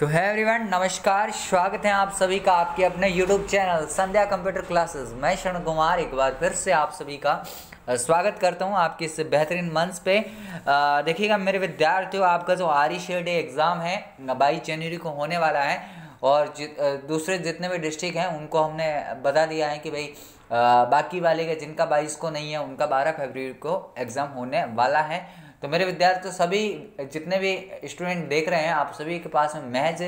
तो है एवरीवन नमस्कार स्वागत है आप सभी का आपके अपने YouTube channel Sandhya computer classes मैं शरण कुमार एक बार फिर से आप सभी का स्वागत करता हूँ आपके इस बेहतरीन मंच पे। देखिएगा मेरे विद्यार्थियों आपका जो आरी शेड एग्ज़ाम है बाईस जनवरी को होने वाला है और जि, दूसरे जितने भी डिस्ट्रिक्ट हैं उनको हमने बता दिया है कि भाई बाकी वाले के जिनका बाईस को नहीं है उनका बारह फरवरी को एग्ज़ाम होने वाला है। तो मेरे विद्यार्थी तो सभी जितने भी स्टूडेंट देख रहे हैं, आप सभी के पास में महज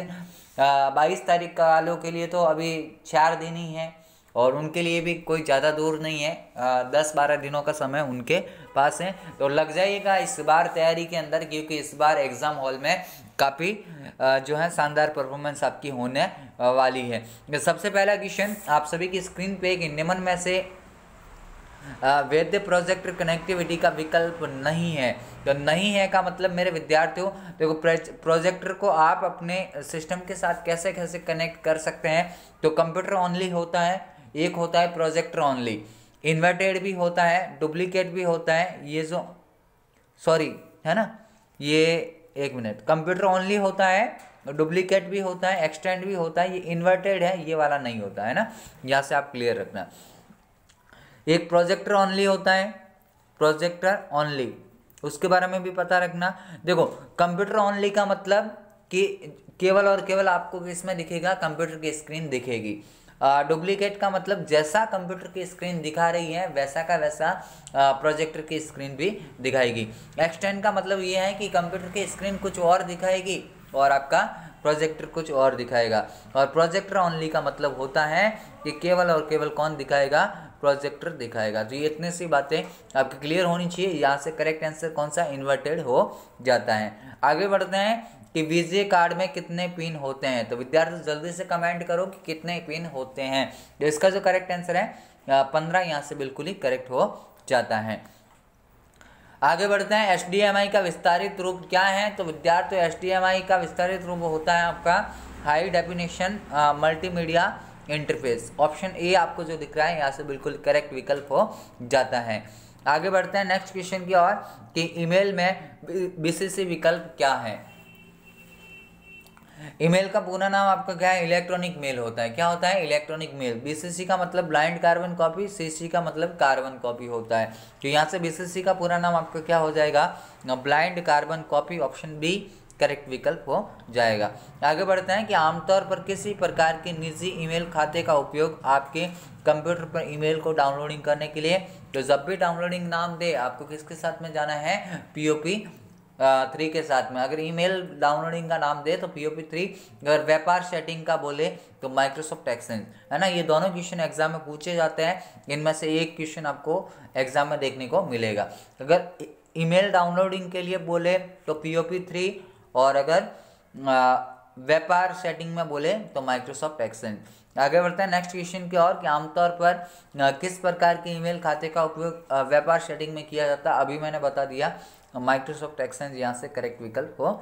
बाईस तारीख का वालों के लिए तो अभी चार दिन ही है और उनके लिए भी कोई ज़्यादा दूर नहीं है। दस बारह दिनों का समय उनके पास है। तो लग जाइएगा इस बार तैयारी के अंदर, क्योंकि इस बार एग्ज़ाम हॉल में काफ़ी जो है शानदार परफॉर्मेंस आपकी होने वाली है। सबसे पहला क्वेश्चन आप सभी की स्क्रीन पे एक निम्न में से वैद्य प्रोजेक्टर कनेक्टिविटी का विकल्प नहीं है। तो नहीं है का मतलब मेरे विद्यार्थियों, देखो प्रोजेक्टर को आप अपने सिस्टम के साथ कैसे कैसे कनेक्ट कर सकते हैं? तो कंप्यूटर ओनली होता है, एक होता है प्रोजेक्टर ओनली इन्वर्टेड भी होता है डुप्लीकेट भी होता है, ये जो सॉरी है ना? ये एक मिनट कंप्यूटर ओनली होता है डुप्लीकेट भी होता है एक्सटेंड भी होता है, ये इन्वर्टेड है, ये वाला नहीं होता, है ना? यहाँ से आप क्लियर रखना। एक प्रोजेक्टर ऑनली होता है प्रोजेक्टर ऑनली उसके बारे में भी पता रखना। देखो कंप्यूटर ऑनली का मतलब कि केवल और केवल आपको इसमें दिखेगा? कंप्यूटर की स्क्रीन दिखेगी। डुप्लीकेट का मतलब जैसा कंप्यूटर की स्क्रीन दिखा रही है, वैसा का वैसा प्रोजेक्टर की स्क्रीन भी दिखाएगी। एक्सटेंड का मतलब ये है कि कंप्यूटर की स्क्रीन कुछ और दिखाएगी और आपका प्रोजेक्टर कुछ और दिखाएगा। और प्रोजेक्टर ऑनली का मतलब होता है कि केवल और केवल कौन दिखाएगा? प्रोजेक्टर दिखाएगा। तो ये इतनी सी बातें आपकी क्लियर होनी चाहिए, यहाँ से करेक्ट आंसर कौन सा इन्वर्टेड हो जाता है। आगे बढ़ते हैं कि वीजे कार्ड में कितने पिन होते हैं? तो विद्यार्थी जल्दी से कमेंट करो कि कितने पिन होते हैं। तो इसका जो करेक्ट आंसर है पंद्रह यहाँ से बिल्कुल ही करेक्ट हो जाता है। आगे बढ़ते हैं एच का विस्तारित रूप क्या है? तो विद्यार्थी एस एच का विस्तारित रूप होता है आपका। High definition multimedia interface option A आपको जो दिख रहा है, यहाँ से बिल्कुल करेक्ट विकल्प हो जाता है। आगे बढ़ते हैं नेक्स्ट क्वेश्चन की ओर, कि ईमेल में बीसीसी विकल्प क्या है? ईमेल का पूरा नाम आपका क्या है? इलेक्ट्रॉनिक मेल होता है। क्या होता है? इलेक्ट्रॉनिक मेल बीसीसी का मतलब ब्लाइंड कार्बन कॉपी सीसी का मतलब कार्बन कॉपी होता है। तो यहाँ से बीसीसी का पूरा नाम आपका क्या हो जाएगा? Blind carbon copy option B correct विकल्प हो जाएगा। आगे बढ़ते हैं कि आमतौर पर किसी प्रकार के निजी ईमेल खाते का उपयोग आपके कंप्यूटर पर ईमेल को डाउनलोडिंग करने के लिए तो जब भी डाउनलोडिंग नाम दे, आपको किसके साथ में जाना है? पीओपी थ्री के साथ में। अगर ईमेल डाउनलोडिंग का नाम दे तो पी ओ पी थ्री अगर व्यापार सेटिंग का बोले तो माइक्रोसॉफ्ट एक्सेंज है ना? ये दोनों क्वेश्चन एग्ज़ाम में पूछे जाते हैं। इनमें से एक क्वेश्चन आपको एग्ज़ाम में देखने को मिलेगा। अगर ईमेल डाउनलोडिंग के लिए बोले तो पी ओ पी थ्री और अगर व्यापार सेटिंग में बोले तो माइक्रोसॉफ्ट एक्सेंज आगे बढ़ते हैं नेक्स्ट क्वेश्चन की और कि आमतौर पर किस प्रकार के ईमेल खाते का उपयोग व्यापार सेटिंग में किया जाता है? अभी मैंने बता दिया माइक्रोसॉफ्ट एक्सेंज यहाँ से करेक्ट विकल्प हो।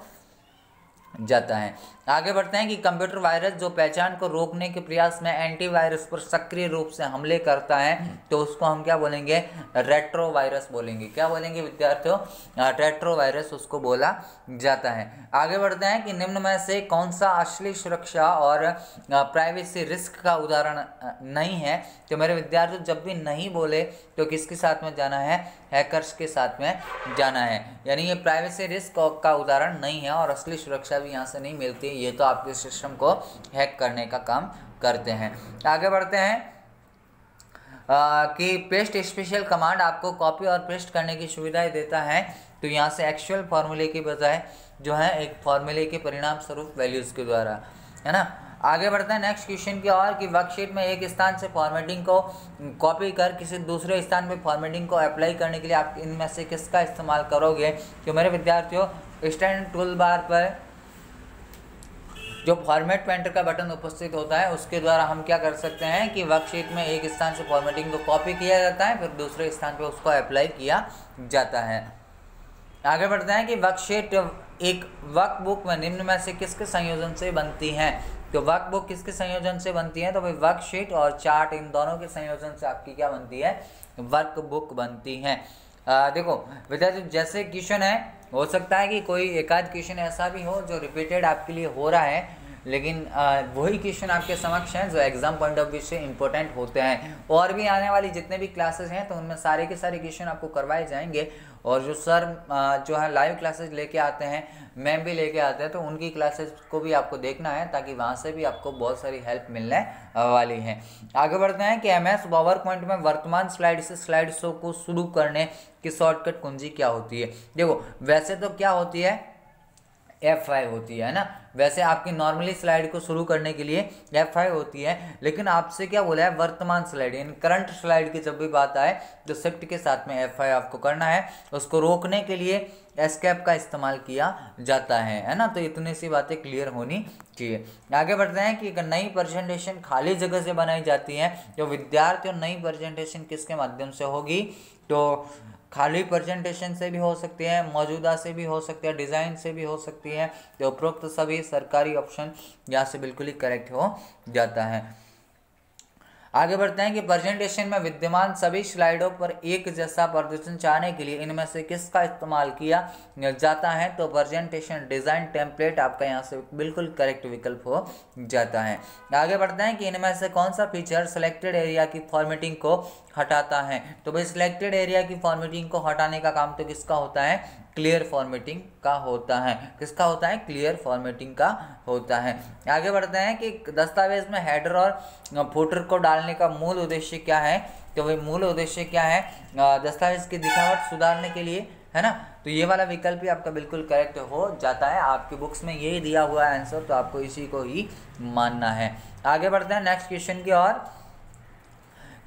जाता है। आगे बढ़ते हैं कि कंप्यूटर वायरस जो पहचान को रोकने के प्रयास में एंटीवायरस पर सक्रिय रूप से हमले करता है तो उसको हम क्या बोलेंगे? रेट्रो वायरस बोलेंगे। क्या बोलेंगे विद्यार्थियों? रेट्रो वायरस उसको बोला जाता है। आगे बढ़ते हैं कि निम्न में से कौन सा असली सुरक्षा और प्राइवेसी रिस्क का उदाहरण नहीं है। तो मेरे विद्यार्थी, जब भी नहीं बोले तो किसके साथ में जाना है? हैकर्स के साथ में जाना है। यानी ये प्राइवेसी रिस्क का उदाहरण नहीं है और असली सुरक्षा भी यहाँ से नहीं मिलती ये तो आपके सिस्टम को हैक करने का काम करते हैं। आगे बढ़ते हैं। आ, कि पेस्ट स्पेशल कमांड आपको कॉपी और पेस्ट करने की सुविधाएँ देता है। तो यहाँ से एक्चुअल फॉर्मूले की बजाय जो है एक फॉर्मूले के परिणाम स्वरूप वैल्यूज़ के द्वारा है ना? आगे बढ़ते हैं नेक्स्ट क्वेश्चन की और कि वर्कशीट में एक स्थान से फॉर्मेटिंग को कॉपी कर किसी दूसरे स्थान पे फॉर्मेटिंग को अप्लाई करने के लिए आप इनमें से किसका इस्तेमाल करोगे? तो मेरे विद्यार्थियों स्टैंड टूल बार पर जो फॉर्मेट पेंटर का बटन उपस्थित होता है उसके द्वारा हम क्या कर सकते हैं कि वर्कशीट में एक स्थान से फॉर्मेटिंग को कॉपी किया जाता है फिर दूसरे स्थान पर उसको अप्लाई किया जाता है। आगे बढ़ते हैं कि वर्कशीट एक वर्क बुक में निम्न में से किसके संयोजन से बनती है? तो वर्क बुक किसके संयोजन से बनती है? तो भाई वर्कशीट और चार्ट इन दोनों के संयोजन से आपकी क्या बनती है? वर्क बुक बनती है। आ, देखो विद्यार्थी जैसे क्वेश्चन है हो सकता है कि कोई एकाध क्वेश्चन ऐसा भी हो जो रिपीटेड आपके लिए हो रहा है लेकिन वही क्वेश्चन आपके समक्ष हैं जो एग्ज़ाम पॉइंट ऑफ़ व्यू से इंपॉर्टेंट होते हैं। और भी आने वाली जितने भी क्लासेस हैं तो उनमें सारे के सारे क्वेश्चन आपको करवाए जाएँगे। और जो सर जो है लाइव क्लासेस लेके आते हैं मैम भी लेके आते हैं तो उनकी क्लासेस को भी आपको देखना है, ताकि वहाँ से भी आपको बहुत सारी हेल्प मिलने वाली है। आगे बढ़ते हैं कि एम एस पावर पॉइंट में वर्तमान स्लाइड से स्लाइड शो को शुरू करने की शॉर्टकट कुंजी क्या होती है? देखो, वैसे तो क्या होती है? एफ़ फाइव होती है ना? वैसे आपकी नॉर्मली स्लाइड को शुरू करने के लिए एफ़ फाइव होती है, लेकिन आपसे क्या बोला है? वर्तमान स्लाइड यानी करंट स्लाइड की जब भी बात आए तो शिफ्ट के साथ में एफ़ फाइव आपको करना है। उसको रोकने के लिए एस्केप का इस्तेमाल किया जाता है है ना? तो इतनी सी बातें क्लियर होनी चाहिए। आगे बढ़ते हैं कि अगर नई प्रेजेंटेशन खाली जगह से बनाई जाती है तो विद्यार्थी और नई प्रेजेंटेशन किसके माध्यम से होगी? तो खाली प्रेजेंटेशन से भी हो सकती है, मौजूदा से भी हो सकती है डिज़ाइन से भी हो सकती है तो उपरोक्त सभी सरकारी ऑप्शन यहाँ से बिल्कुल ही करेक्ट हो जाता है। आगे बढ़ते हैं कि प्रेजेंटेशन में विद्यमान सभी स्लाइडों पर एक जैसा प्रदर्शन चाहने के लिए इनमें से किसका इस्तेमाल किया जाता है? तो प्रेजेंटेशन डिज़ाइन टेम्पलेट आपका यहाँ से बिल्कुल करेक्ट विकल्प हो जाता है। आगे बढ़ते हैं कि इनमें से कौन सा फीचर सिलेक्टेड एरिया की फॉर्मेटिंग को हटाता है? तो भाई सिलेक्टेड एरिया की फॉर्मेटिंग को हटाने का काम तो किसका होता है? क्लियर फॉर्मेटिंग का होता है। किसका होता है? क्लियर फॉर्मेटिंग का होता है। आगे बढ़ते हैं कि दस्तावेज़ में हेडर और फुटर को डालने का मूल उद्देश्य क्या है? तो भाई मूल उद्देश्य क्या है? दस्तावेज़ की दिखावट सुधारने के लिए, है ना? तो ये वाला विकल्प भी आपका बिल्कुल करेक्ट हो जाता है। आपकी बुक्स में यही दिया हुआ है आंसर तो आपको इसी को ही मानना है। आगे बढ़ते हैं नेक्स्ट क्वेश्चन की और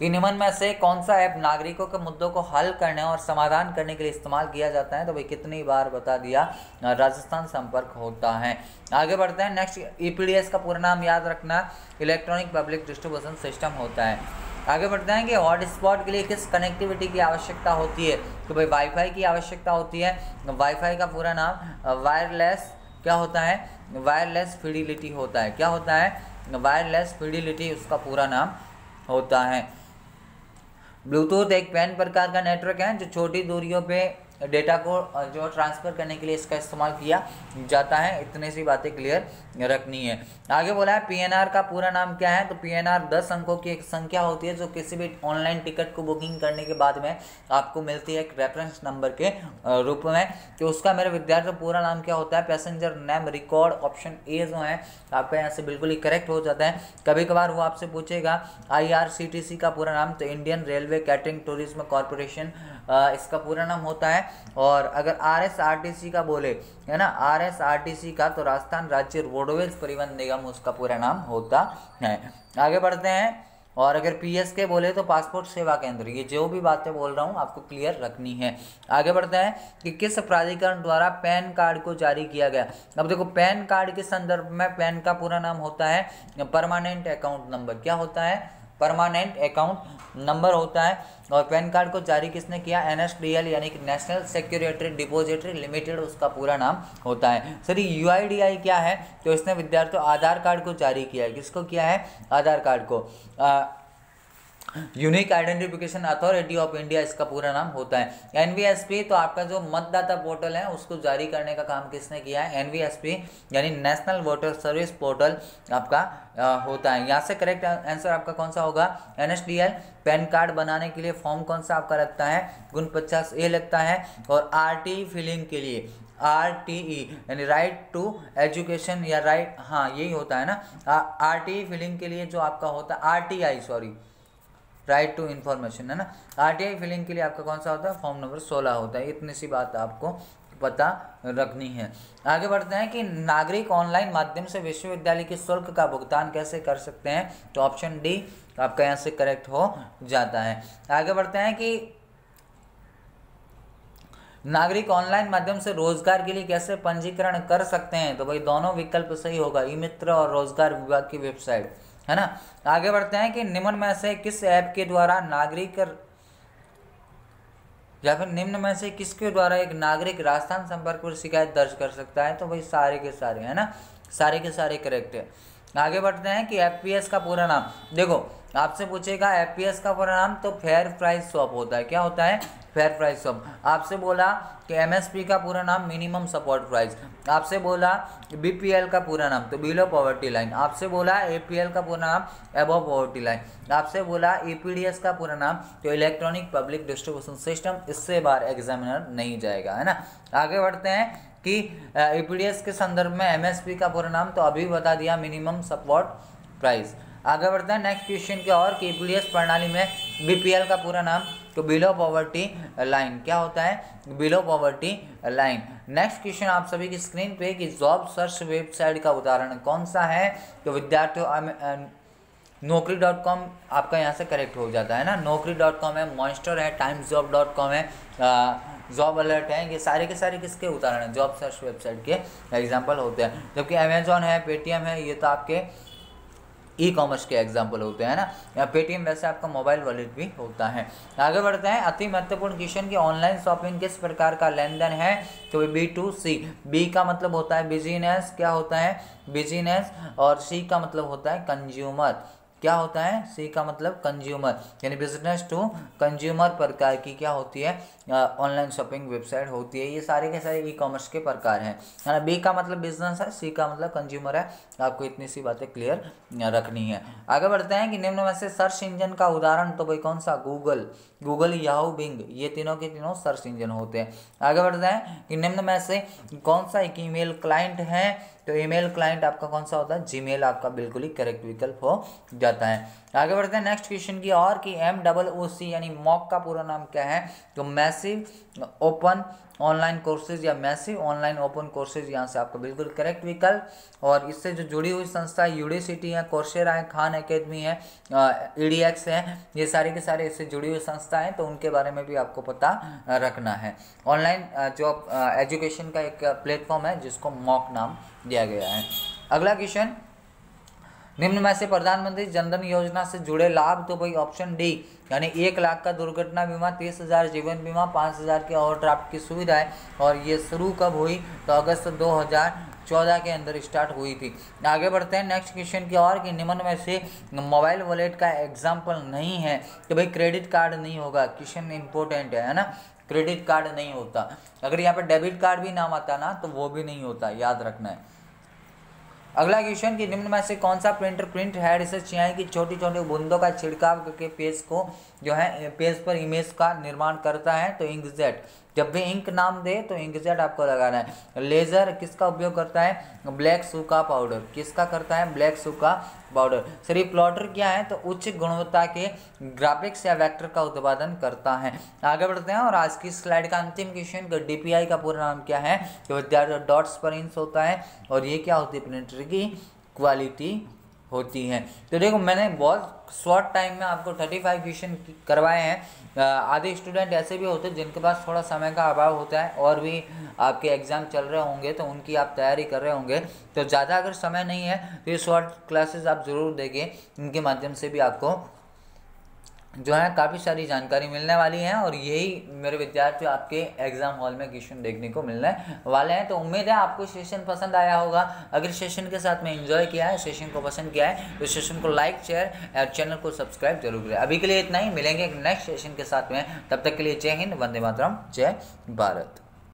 कि निम्न में से कौन सा ऐप नागरिकों के मुद्दों को हल करने और समाधान करने के लिए इस्तेमाल किया जाता है? तो भाई कितनी बार बता दिया राजस्थान संपर्क होता है। आगे बढ़ते हैं नेक्स्ट ईपीडीएस का पूरा नाम याद रखना इलेक्ट्रॉनिक पब्लिक डिस्ट्रीब्यूशन सिस्टम होता है। आगे बढ़ते हैं कि हॉटस्पॉट के लिए किस कनेक्टिविटी की आवश्यकता होती है? तो भाई वाईफाई की आवश्यकता होती है। वाईफाई का पूरा नाम वायरलेस क्या होता है? वायरलेस फिडिलिटी होता है। क्या होता है? वायरलेस फिडिलिटी उसका पूरा नाम होता है। ब्लूटूथ एक पैन प्रकार का नेटवर्क है जो छोटी दूरियों पे डेटा को जो ट्रांसफ़र करने के लिए इसका इस्तेमाल किया जाता है, इतने सी बातें क्लियर रखनी है। आगे बोला है पीएनआर का पूरा नाम क्या है? तो पीएनआर दस अंकों की एक संख्या होती है, जो किसी भी ऑनलाइन टिकट को बुकिंग करने के बाद में आपको मिलती है एक रेफरेंस नंबर के रूप में। तो उसका मेरे विद्यार्थी पूरा नाम क्या होता है? Passenger name record option A जो है, आपका यहाँ से बिल्कुल ही करेक्ट हो जाता है। कभी कभार वो आपसे पूछेगा आईआरसीटीसी का पूरा नाम तो Indian railway catering tourism corporation इसका पूरा नाम होता है। और अगर R S R T C का बोले, है ना, R S R T C का तो राजस्थान राज्य रोडवेज़ परिवहन निगम उसका पूरा नाम होता है। आगे बढ़ते हैं। और अगर पी एस के बोले तो पासपोर्ट सेवा केंद्र, ये जो भी बातें बोल रहा हूँ, आपको क्लियर रखनी है। आगे बढ़ते हैं कि किस प्राधिकरण द्वारा पैन कार्ड को जारी किया गया। अब देखो, पैन कार्ड के संदर्भ में पैन का पूरा नाम होता है, परमानेंट अकाउंट नंबर। क्या होता है? परमानेंट अकाउंट नंबर होता है और पैन कार्ड को जारी किसने किया? एनएसडीएल यानी कि नेशनल सिक्योरिटी डिपोजिटरी लिमिटेड उसका पूरा नाम होता है। सर यू आई क्या है? तो इसने विद्यार्थियों आधार कार्ड को जारी किया है। किसको किया है? आधार कार्ड को। आ, unique identification authority of India इसका पूरा नाम होता है। एनवीएसपी तो आपका जो मतदाता पोर्टल है उसको जारी करने का काम किसने किया है? एनवीएसपी यानी नेशनल वोटर सर्विस पोर्टल आपका आ, होता है। यहाँ से करेक्ट आंसर आपका कौन सा होगा? एनएसडीएल पैन कार्ड बनाने के लिए फॉर्म कौन सा आपका लगता है? गुण पचास ए लगता है। और आरटी फिलिंग के लिए आर टी ई यानी राइट टू एजुकेशन या राइट हाँ यही होता है ना? आर टी फिलिंग के लिए जो आपका होता है R T I sorry right to information है ना? आरटीआई फिलिंग के लिए आपका कौन सा होता है? फॉर्म नंबर सोलह होता है। इतनी सी बात आपको पता रखनी है। आगे बढ़ते हैं कि नागरिक ऑनलाइन माध्यम से विश्वविद्यालय के शुल्क का भुगतान कैसे कर सकते हैं? तो ऑप्शन डी आपका यहाँ से करेक्ट हो जाता है। आगे बढ़ते हैं कि नागरिक ऑनलाइन माध्यम से रोज़गार के लिए कैसे पंजीकरण कर सकते हैं? तो भाई दोनों विकल्प सही होगा। ई मित्र और रोज़गार विभाग की वेबसाइट है ना? आगे बढ़ते हैं कि निम्न में से किस ऐप के द्वारा नागरिक या फिर निम्न में से किसके द्वारा एक नागरिक राजस्थान संपर्क पर शिकायत दर्ज कर सकता है? तो भाई सारे के सारे, है ना? सारे के सारे करेक्ट है। आगे बढ़ते हैं कि एफपीएस का पूरा नाम। देखो आपसे पूछेगा एफ़ का पूरा नाम तो फेयर प्राइस स्वैप होता है। क्या होता है? फेयर प्राइस स्वैप आपसे बोला कि एमएसपी का पूरा नाम मिनिमम सपोर्ट प्राइस आपसे बोला बीपीएल का पूरा नाम तो बिलो पॉवर्टी लाइन आपसे बोला एपीएल का पूरा नाम एबव पॉवर्टी लाइन आपसे बोला ईपीडीएस का पूरा नाम तो इलेक्ट्रॉनिक पब्लिक डिस्ट्रीब्यूशन सिस्टम इससे बार एग्जामिनर नहीं जाएगा, है ना? आगे बढ़ते हैं कि ईपीडीएस के संदर्भ में एमएसपी का पूरा नाम तो अभी बता दिया मिनिमम सपोर्ट प्राइस आगे बढ़ते हैं। नेक्स्ट क्वेश्चन की और कि ईपीडीएस प्रणाली में बीपीएल का पूरा नाम तो बिलो पॉवर्टी लाइन क्या होता है? Below poverty line next question आप सभी की स्क्रीन पे कि जॉब सर्च वेबसाइट का उदाहरण कौन सा है? तो विद्यार्थियों नौकरी डॉट कॉम आपका यहाँ से करेक्ट हो जाता है ना? नौकरी डॉट कॉम है मॉन्स्टर है टाइम्स जॉब डॉट कॉम है जॉब अलर्ट है, ये सारे के सारे किसके उदाहरण हैं? जॉब सर्च वेबसाइट के एग्ज़ाम्पल होते हैं। जबकि अमेजोन है पेटीएम है, ये तो आपके ई कॉमर्स के एग्ज़ाम्पल होते हैं ना? या पेटीएम वैसे आपका मोबाइल वॉलेट भी होता है। आगे बढ़ते हैं, अति महत्वपूर्ण क्वेश्चन की ऑनलाइन शॉपिंग किस प्रकार का लेन देन है? तो बी टू सी बी का मतलब होता है बिजीनेस क्या होता है? बिजीनेस और सी का मतलब होता है कंज्यूमर क्या होता है? सी का मतलब कंज्यूमर यानी बिज़नेस टू कंज्यूमर प्रकार की क्या होती है? ऑनलाइन शॉपिंग वेबसाइट होती है। ये सारे के सारे ई कॉमर्स के प्रकार हैं। है ना बी का मतलब बिज़नेस है सी का मतलब कंज्यूमर है। आपको इतनी सी बातें क्लियर रखनी है। आगे बढ़ते हैं कि निम्न में से सर्च इंजन का उदाहरण तो भाई कौन सा? गूगल गूगल याहू बिंग ये तीनों के तीनों सर्च इंजन होते हैं। आगे बढ़ते हैं कि निम्न में से कौन सा एक ईमेल क्लाइंट है? तो ईमेल क्लाइंट आपका कौन सा होता है? जीमेल आपका बिल्कुल ही करेक्ट विकल्प हो जाता है। आगे बढ़ते हैं नेक्स्ट क्वेश्चन की और कि एम डबल ओ सी यानी मॉक का पूरा नाम क्या है? तो मैसिव ओपन ऑनलाइन कोर्सेज या मैसिव ऑनलाइन ओपन कोर्सेज यहाँ से आपका बिल्कुल करेक्ट विकल्प और इससे जो जुड़ी हुई संस्था यूनिवर्सिटी है कोर्सेरा है खान एकेडमी है ई है, ये सारे के सारे इससे जुड़ी हुई संस्था हैं तो उनके बारे में भी आपको पता रखना है। ऑनलाइन जॉब एजुकेशन का एक प्लेटफॉर्म है, जिसको मॉक नाम दिया गया है। अगला क्वेश्चन, निम्न में से प्रधानमंत्री जनधन योजना से जुड़े लाभ तो भाई ऑप्शन डी यानी एक लाख का दुर्घटना बीमा, तीस हज़ार जीवन बीमा, पाँच हज़ार की ओवरड्राफ्ट की सुविधा है, और ये शुरू कब हुई? तो अगस्त दो हज़ार चौदह के अंदर स्टार्ट हुई थी। आगे बढ़ते हैं नेक्स्ट क्वेश्चन की और कि निम्न में से मोबाइल वॉलेट का एग्ज़ाम्पल नहीं है, कि भाई क्रेडिट कार्ड नहीं होगा। क्वेश्चन इंपॉर्टेंट है ना? क्रेडिट कार्ड नहीं होता। अगर यहाँ पर डेबिट कार्ड भी नाम आता ना तो वो भी नहीं होता, याद रखना है। अगला क्वेश्चन कि निम्न में से कौन सा प्रिंटर प्रिंट है? इसे चाहिए कि छोटी छोटी बूंदों का छिड़काव करके पेज को जो है पेज पर इमेज का निर्माण करता है तो इंकजेट जब भी इंक नाम दे तो इंकजेट आपको लगाना है। लेज़र किसका उपयोग करता है? ब्लैक सूखा पाउडर। किसका करता है? ब्लैक सूखा पाउडर। सरी प्लॉटर क्या है? तो उच्च गुणवत्ता के ग्राफिक्स या वेक्टर का उत्पादन करता है। आगे बढ़ते हैं और आज की स्लाइड का अंतिम क्वेश्चन डीपीआई का पूरा नाम क्या है? विद्यार्थी डॉट्स पर इंस होता है और ये क्या होती है? प्रिंटर की क्वालिटी होती हैं। तो देखो, मैंने बहुत शॉर्ट टाइम में आपको थर्टी फाइव क्वेश्चन करवाए हैं। आधे स्टूडेंट ऐसे भी होते हैं जिनके पास थोड़ा समय का अभाव होता है और भी आपके एग्ज़ाम चल रहे होंगे तो उनकी आप तैयारी कर रहे होंगे। तो ज़्यादा अगर समय नहीं है तो ये शॉर्ट क्लासेस आप ज़रूर देखें। इनके माध्यम से भी आपको जो है काफ़ी सारी जानकारी मिलने वाली है और यही मेरे विद्यार्थी आपके एग्ज़ाम हॉल में क्वेश्चन देखने को मिलने वाले हैं। तो उम्मीद है आपको सेशन पसंद आया होगा। अगर सेशन के साथ में एंजॉय किया है सेशन को पसंद किया है तो सेशन को लाइक शेयर और चैनल को सब्सक्राइब ज़रूर करें। अभी के लिए इतना ही। मिलेंगे नेक्स्ट सेशन के साथ में। तब तक के लिए जय हिंद, वंदे मातरम, जय भारत।